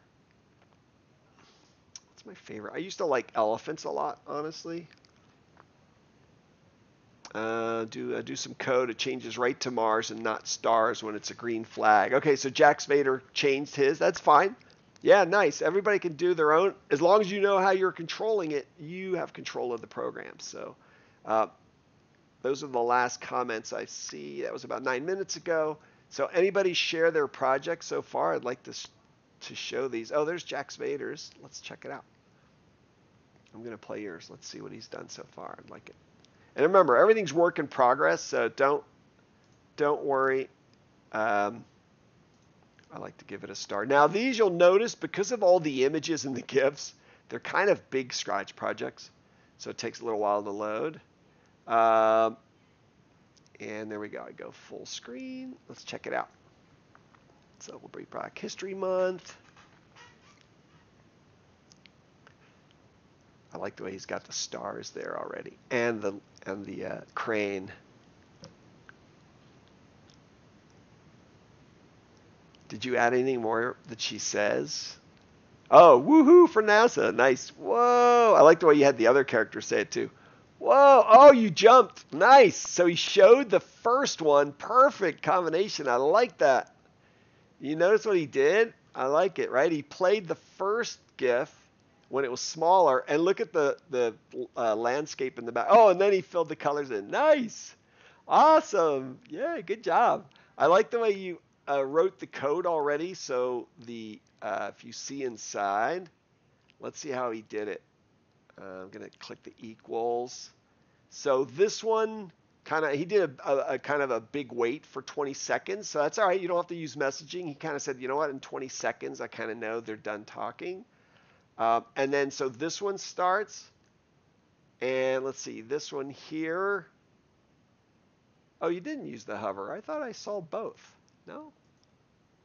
what's my favorite? I used to like elephants a lot, honestly. Uh, do uh, do some code. It changes right to Mars and not stars when it's a green flag. Okay, so Jax Vader changed his. That's fine. Yeah, nice. Everybody can do their own. As long as you know how you're controlling it, you have control of the program. So, uh, those are the last comments I see. That was about nine minutes ago. So, anybody share their project so far? I'd like to to show these. Oh, there's Jax Vader's. Let's check it out. I'm gonna play yours. Let's see what he's done so far. I'd like it. And remember, everything's work in progress, so don't don't worry. Um, I like to give it a star. Now these you'll notice because of all the images and the GIFs, they're kind of big Scratch projects, so it takes a little while to load. Um, and there we go. I go full screen. Let's check it out. So we'll bring Black History Month. I like the way he's got the stars there already, and the and the uh, crane. Did you add anything more that she says? Oh, woohoo for NASA. Nice. Whoa. I like the way you had the other character say it too. Whoa. Oh, you jumped. Nice. So he showed the first one. Perfect combination. I like that. You notice what he did? I like it, right? He played the first GIF when it was smaller, and look at the the uh, landscape in the back. Oh, and then he filled the colors in. Nice, awesome, yeah, good job. I like the way you uh, wrote the code already. So the uh, if you see inside, let's see how he did it. Uh, I'm gonna click the equals. So this one kind of he did a, a, a, kind of a big wait for 20 seconds. So that's all right. You don't have to use messaging. He kind of said, you know what, in 20 seconds, I kind of know they're done talking. Um, and then so this one starts. And let's see, this one here. Oh, you didn't use the hover. I thought I saw both. No?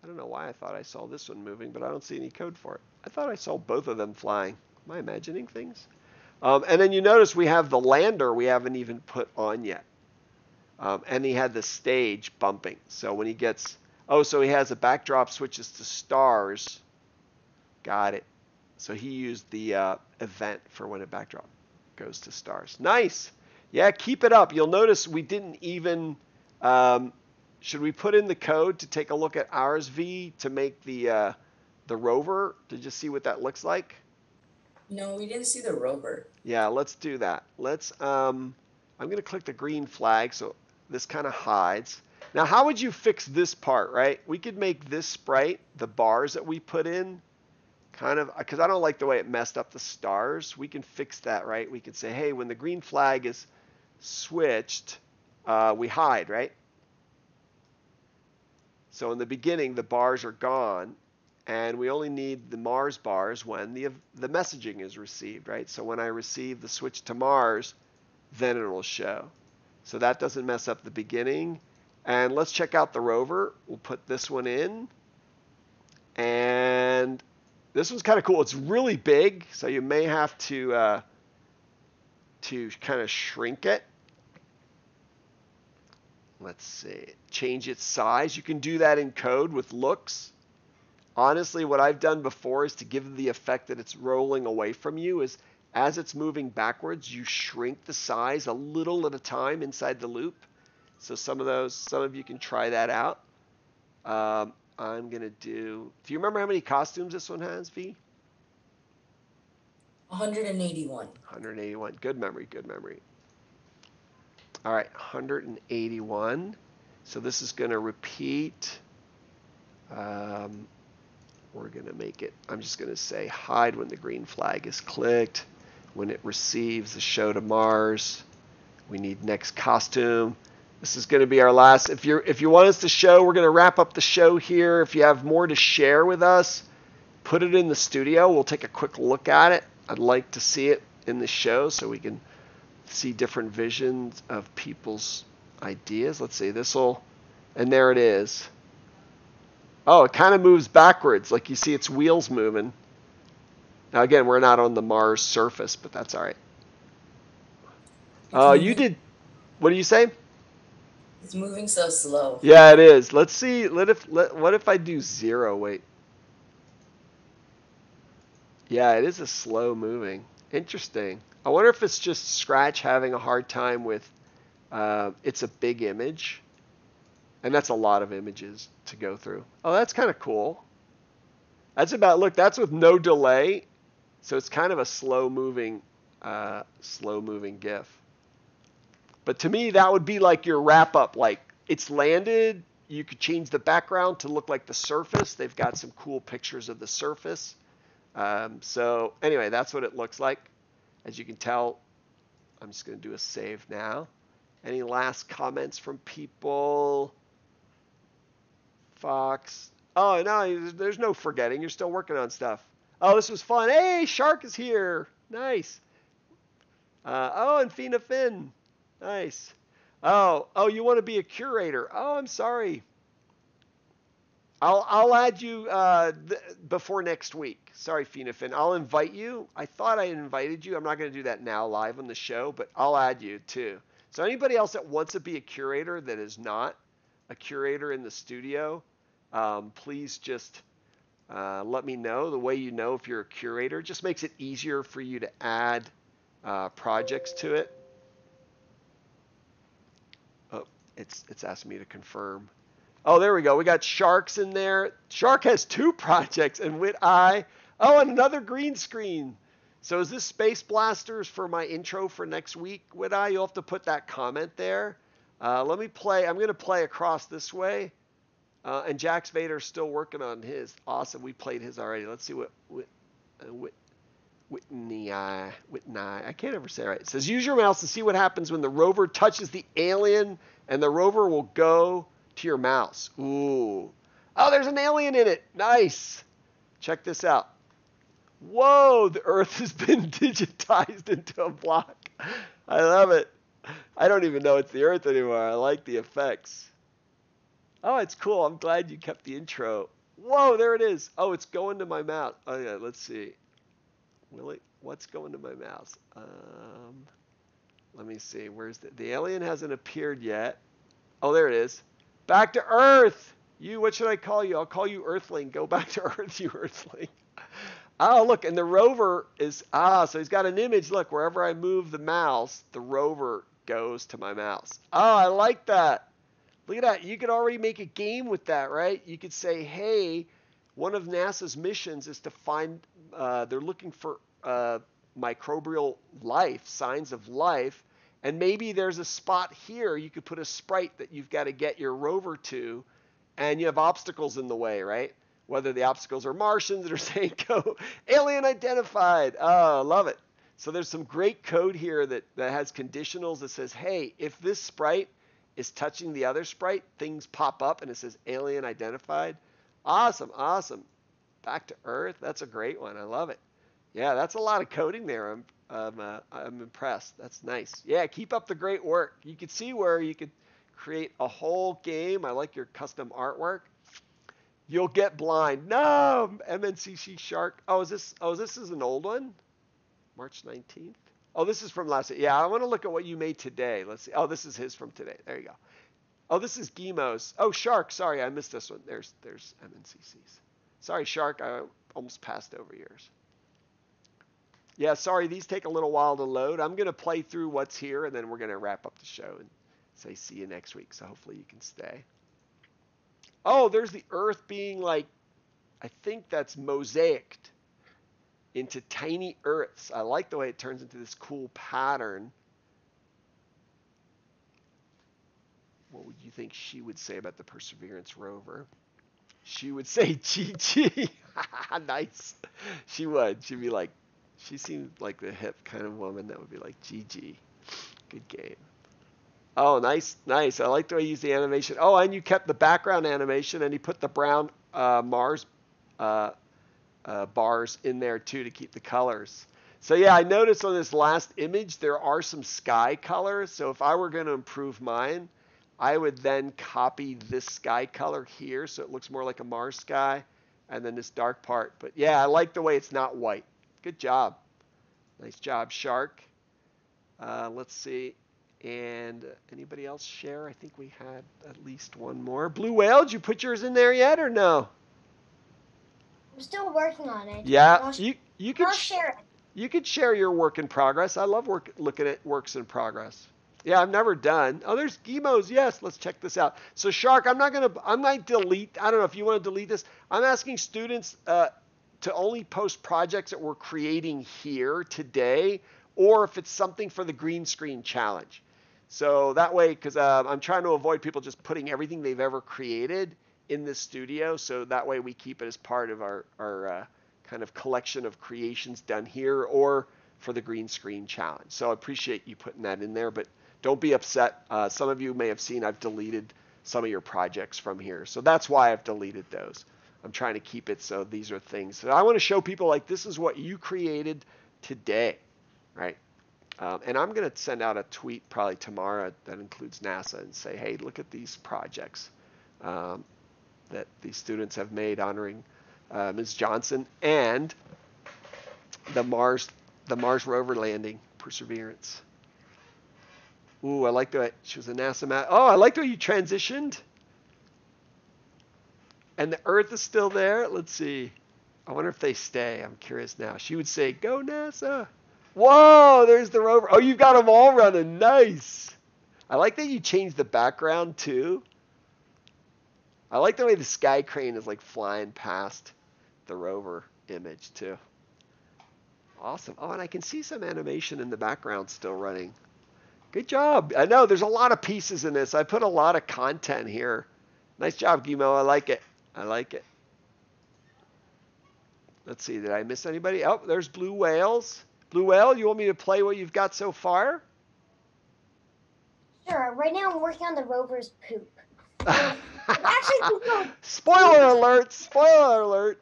I don't know why I thought I saw this one moving, but I don't see any code for it. I thought I saw both of them flying. Am I imagining things? Um, and then you notice we have the lander we haven't even put on yet. Um, and he had the stage bumping. So when he gets, oh, so he has a backdrop switches to stars. Got it. So he used the uh, event for when a backdrop goes to stars. Nice. Yeah, keep it up. You'll notice we didn't even. Um, should we put in the code to take a look at RSV to make the uh, the rover to just see what that looks like? No, we didn't see the rover. Yeah, let's do that. Let's. Um, I'm going to click the green flag so this kind of hides. Now, how would you fix this part, right? We could make this sprite, the bars that we put in, kind of because I don't like the way it messed up the stars. We can fix that, right? We could say, hey, when the green flag is switched, uh, we hide, right? So in the beginning, the bars are gone, and we only need the Mars bars when the the messaging is received, right? So when I receive the switch to Mars, then it will show. So that doesn't mess up the beginning. And let's check out the rover. We'll put this one in. And this one's kind of cool. It's really big, so you may have to uh, to kind of shrink it. Let's see, change its size. You can do that in code with looks. Honestly, what I've done before is to give the effect that it's rolling away from you is as it's moving backwards, you shrink the size a little at a time inside the loop. So some of those, some of you can try that out. Um, I'm gonna do. Do you remember how many costumes this one has, V? 181. 181. Good memory. Good memory. All right, 181. So this is gonna repeat. Um, we're gonna make it. I'm just gonna say hide when the green flag is clicked. When it receives the show to Mars, we need next costume. This is going to be our last. If you if you want us to show, we're going to wrap up the show here. If you have more to share with us, put it in the studio. We'll take a quick look at it. I'd like to see it in the show so we can see different visions of people's ideas. Let's see. This will, and there it is. Oh, it kind of moves backwards, like you see its wheels moving. Now again, we're not on the Mars surface, but that's all right. Uh, you did. What do you say? It's moving so slow. Yeah, it is. Let's see. Let if let, what if I do zero? Wait. Yeah, it is a slow moving. Interesting. I wonder if it's just Scratch having a hard time with. Uh, it's a big image, and that's a lot of images to go through. Oh, that's kind of cool. That's about look. That's with no delay, so it's kind of a slow moving, uh, slow moving GIF. But to me, that would be like your wrap up. Like it's landed. You could change the background to look like the surface. They've got some cool pictures of the surface. Um, so anyway, that's what it looks like. As you can tell, I'm just going to do a save now. Any last comments from people? Fox. Oh no, there's no forgetting. You're still working on stuff. Oh, this was fun. Hey, Shark is here. Nice. Uh, oh, and Fina Finn. Nice. Oh, oh, you want to be a curator? Oh, I'm sorry. I'll I'll add you uh, th- before next week. Sorry, Finafin. I'll invite you. I thought I invited you. I'm not going to do that now live on the show, but I'll add you too. So anybody else that wants to be a curator that is not a curator in the studio, um, please just uh, let me know. The way you know if you're a curator just makes it easier for you to add uh, projects to it. Oh, it's it's asking me to confirm. Oh, there we go. We got Sharks in there. Shark has two projects, and Wit Eye. Oh, and another green screen. So is this Space Blasters for my intro for next week, Wit Eye? You'll have to put that comment there. Uh, let me play. I'm going to play across this way. Uh, and Jax Vader's still working on his. Awesome. We played his already. Let's see what Wit, uh, Wit, Whitney, Whitney, I can't ever say it right. It says use your mouse to see what happens when the rover touches the alien and the rover will go to your mouse. Ooh. Oh, there's an alien in it. Nice. Check this out. Whoa, the Earth has been digitized into a block. I love it. I don't even know it's the Earth anymore. I like the effects. Oh, it's cool. I'm glad you kept the intro. Whoa, there it is. Oh, it's going to my mouse. Oh, yeah, let's see. Will it? What's going to my mouse? Um, let me see. Where's the, the alien hasn't appeared yet. Oh, there it is. Back to Earth. You, what should I call you? I'll call you Earthling. Go back to Earth, you Earthling. Oh, look, and the rover is, ah, so he's got an image. Look, wherever I move the mouse, the rover goes to my mouse. Oh, I like that. Look at that. You could already make a game with that, right? You could say, hey, one of NASA's missions is to find, uh, they're looking for uh, microbial life, signs of life. And maybe there's a spot here you could put a sprite that you've got to get your rover to, and you have obstacles in the way, right? Whether the obstacles are Martians that are saying, go, alien identified. Oh, love it. So there's some great code here that, that has conditionals that says, hey, if this sprite is touching the other sprite, things pop up and it says alien identified. Awesome, awesome. Back to Earth. That's a great one. I love it. Yeah, that's a lot of coding there. I'm I'm, uh, I'm impressed. That's nice. Yeah, keep up the great work. You can see where you could create a whole game. I like your custom artwork. You'll get blind. No, MNCC Shark. Oh, is this? Oh, this is an old one. March 19th. Oh, this is from last. Yeah, I want to look at what you made today. Let's see. Oh, this is his from today. There you go. Oh, this is Gimo's. Oh, Shark. Sorry, I missed this one. There's there's MNCC's. Sorry, Shark. I almost passed over yours. Yeah, sorry. These take a little while to load. I'm gonna play through what's here, and then we're gonna wrap up the show and say see you next week. So hopefully you can stay. Oh, there's the Earth being like, I think that's mosaiced into tiny Earths. I like the way it turns into this cool pattern. What would you think she would say about the Perseverance rover? She would say GG. nice. She would. She'd be like, she seemed like the hip kind of woman that would be like GG. Good game. Oh, nice, nice. I like the way you use the animation. Oh, and you kept the background animation and you put the brown uh, Mars uh, uh, bars in there too to keep the colors. So yeah, I noticed on this last image there are some sky colors. So if I were going to improve mine, I would then copy this sky color here so it looks more like a Mars sky and then this dark part. But yeah, I like the way it's not white. Good job. Nice job, Shark. Uh, let's see. And anybody else share? I think we had at least one more. Blue Whale, did you put yours in there yet or no? I'm still working on it. Yeah, I'll, you you could I'll share it. you could share your work in progress. I love work looking at works in progress. Yeah, I'm never done. Oh, there's Gimo's. Yes, let's check this out. So Shark, I'm not gonna I might delete. I don't know if you want to delete this. I'm asking students uh, to only post projects that we're creating here today, or if it's something for the green screen challenge. So that way, because uh, I'm trying to avoid people just putting everything they've ever created in this studio. So that way we keep it as part of our, our uh, kind of collection of creations done here or for the green screen challenge. So I appreciate you putting that in there, but don't be upset. Uh, some of you may have seen I've deleted some of your projects from here. So that's why I've deleted those. I'm trying to keep it so these are things that I want to show people like this is what you created today, right? Um, and I'm going to send out a tweet probably tomorrow that includes NASA and say, hey, look at these projects um, that these students have made honoring uh, Ms. Johnson and the Mars the Mars rover landing Perseverance. Ooh, I like the way she was a NASA mat. Oh, I like the way you transitioned. And the Earth is still there. Let's see. I wonder if they stay. I'm curious now. She would say, "Go NASA." Whoa, there's the rover. Oh, you've got them all running. Nice. I like that you changed the background too. I like the way the sky crane is like flying past the rover image too. Awesome. Oh, and I can see some animation in the background still running. Good job. I know there's a lot of pieces in this. I put a lot of content here. Nice job, Gimo. I like it. I like it. Let's see. Did I miss anybody? Oh, there's Blue Whales. Blue Whale, you want me to play what you've got so far? Sure. Right now I'm working on the rover's poop. Actually, no. Spoiler alert! Spoiler alert!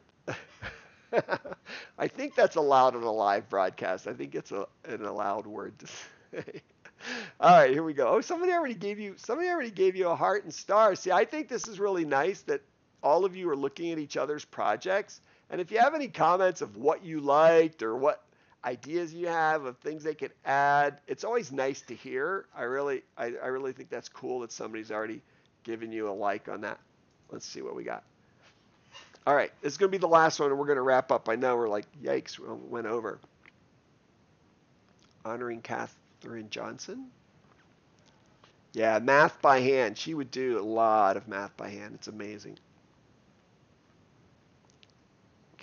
I think that's allowed on a live broadcast. I think it's a, an allowed word to say. All right, here we go. Oh, somebody already gave you somebody already gave you a heart and stars. See, I think this is really nice that all of you are looking at each other's projects. And if you have any comments of what you liked or what ideas you have of things they could add, it's always nice to hear. I really I, I really think that's cool that somebody's already given you a like on that. Let's see what we got. All right, this is going to be the last one, and we're going to wrap up. I know we're like, yikes, we went over. Honoring Katherine Johnson. Yeah, math by hand. She would do a lot of math by hand. It's amazing.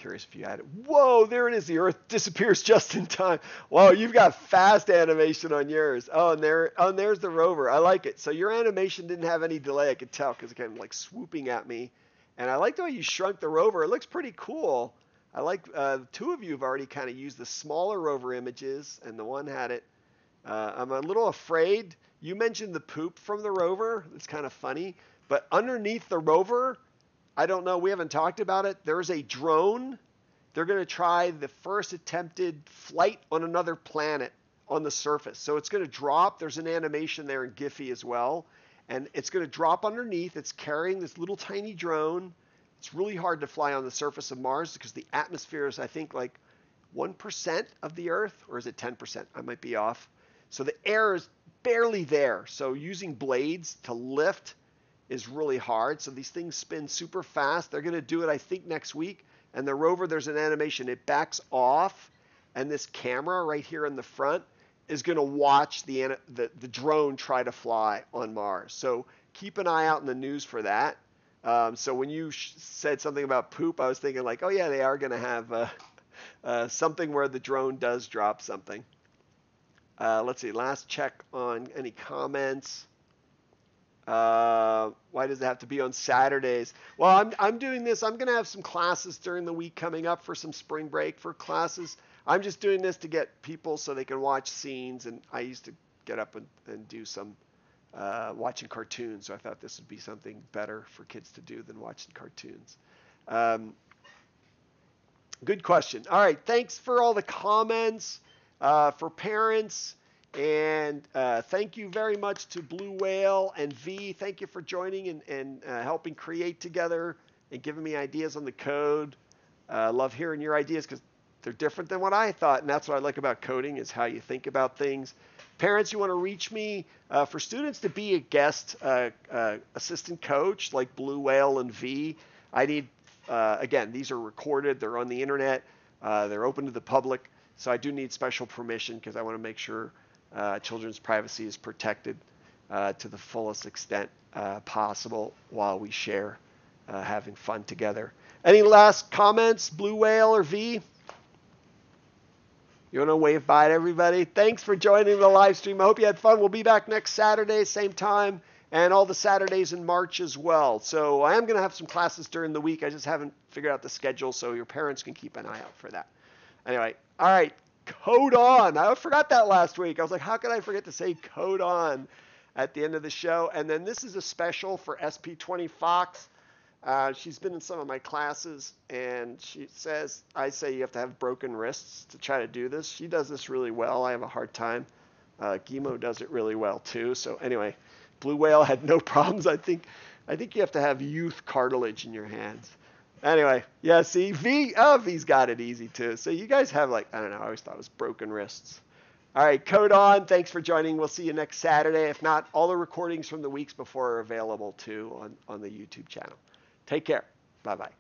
Curious if you had it. Whoa, there it is. The Earth disappears just in time. Whoa, you've got fast animation on yours. Oh, and there, oh, and there's the rover. I like it. So your animation didn't have any delay. I could tell because it came like swooping at me. And I like the way you shrunk the rover. It looks pretty cool. I like uh, two of you have already kind of used the smaller rover images, and the one had it. Uh, I'm a little afraid. You mentioned the poop from the rover. It's kind of funny. But underneath the rover, I don't know. We haven't talked about it. There's a drone. They're going to try the first attempted flight on another planet on the surface. So it's going to drop. There's an animation there in Giphy as well. And it's going to drop underneath. It's carrying this little tiny drone. It's really hard to fly on the surface of Mars because the atmosphere is, I think, like 1% of the Earth, or is it 10%? I might be off. So the air is barely there. So using blades to lift is really hard. So these things spin super fast. They're going to do it, I think, next week. And the rover, there's an animation. It backs off, and this camera right here in the front is going to watch the, the, the drone try to fly on Mars. So keep an eye out in the news for that. Um, so when you said something about poop, I was thinking like, oh yeah, they are going to have uh, uh, something where the drone does drop something. Uh, let's see. Last check on any comments. Uh, why does it have to be on Saturdays? Well, I'm, I'm doing this. I'm going to have some classes during the week coming up for some spring break for classes. I'm just doing this to get people so they can watch scenes. And I used to get up and, and do some uh, watching cartoons. So I thought this would be something better for kids to do than watching cartoons. Um, good question. All right. Thanks for all the comments uh, for parents. And uh, thank you very much to Blue Whale and V. Thank you for joining and, and uh, helping create together and giving me ideas on the code. Uh, love hearing your ideas because they're different than what I thought, and that's what I like about coding is how you think about things. Parents, you want to reach me uh, for students to be a guest uh, uh, assistant coach like Blue Whale and V. I need again, these are recorded, they're on the internet, they're open to the public, so I do need special permission because I want to make sure uh, children's privacy is protected uh, to the fullest extent uh, possible while we share uh, having fun together. Any last comments, Blue Whale or V? You want to wave bye to everybody? Thanks for joining the live stream. I hope you had fun. We'll be back next Saturday, same time, and all the Saturdays in March as well. So I am going to have some classes during the week. I just haven't figured out the schedule, so your parents can keep an eye out for that. Anyway, all right, code on. I forgot that last week. I was like, how could I forget to say code on at the end of the show? And then this is a special for SP20 Fox. Uh, she's been in some of my classes, and she says, I say you have to have broken wrists to try to do this. She does this really well. I have a hard time. Uh, Gimo does it really well too. So anyway, Blue Whale had no problems. I think, I think you have to have youth cartilage in your hands. Anyway, yeah, see, V, oh, V's got it easy too. So you guys have like, I don't know, I always thought it was broken wrists. All right, code on. Thanks for joining. We'll see you next Saturday. If not, all the recordings from the weeks before are available too on, on the YouTube channel. Take care. Bye bye.